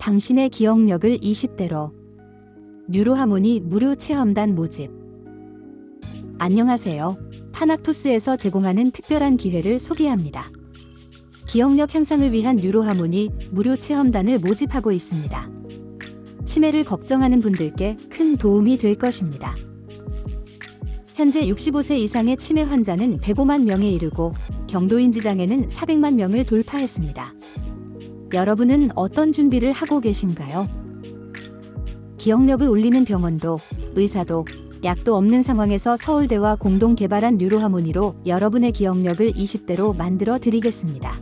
당신의 기억력을 20대로 뉴로하모니 무료 체험단 모집 안녕하세요. 파낙토스에서 제공하는 특별한 기회를 소개합니다. 기억력 향상을 위한 뉴로하모니 무료 체험단을 모집하고 있습니다. 치매를 걱정하는 분들께 큰 도움이 될 것입니다. 현재 65세 이상의 치매 환자는 105만 명에 이르고 경도인 지장에는 400만 명을 돌파했습니다. 여러분은 어떤 준비를 하고 계신가요? 기억력을 올리는 병원도 의사도 약도 없는 상황에서 서울대와 공동 개발한 뉴로하모니로 여러분의 기억력을 20대로 만들어 드리겠습니다.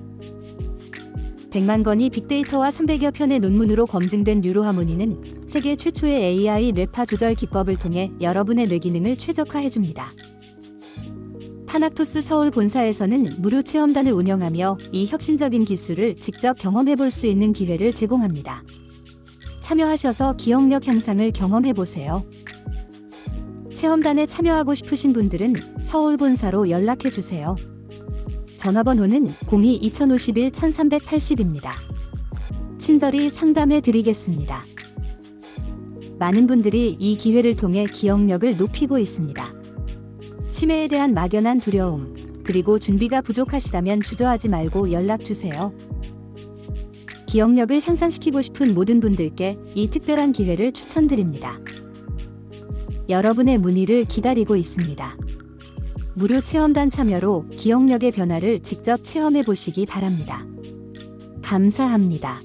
100만 건이 빅데이터와 300여 편의 논문으로 검증된 뉴로하모니는 세계 최초의 AI 뇌파 조절 기법을 통해 여러분의 뇌 기능을 최적화해 줍니다. 파낙토스 서울 본사에서는 무료 체험단을 운영하며 이 혁신적인 기술을 직접 경험해 볼 수 있는 기회를 제공합니다. 참여하셔서 기억력 향상을 경험해 보세요. 체험단에 참여하고 싶으신 분들은 서울 본사로 연락해 주세요. 전화번호는 02-2051-1380입니다. 친절히 상담해 드리겠습니다. 많은 분들이 이 기회를 통해 기억력을 높이고 있습니다. 치매에 대한 막연한 두려움, 그리고 준비가 부족하시다면 주저하지 말고 연락 주세요. 기억력을 향상시키고 싶은 모든 분들께 이 특별한 기회를 추천드립니다. 여러분의 문의를 기다리고 있습니다. 무료 체험단 참여로 기억력의 변화를 직접 체험해 보시기 바랍니다. 감사합니다.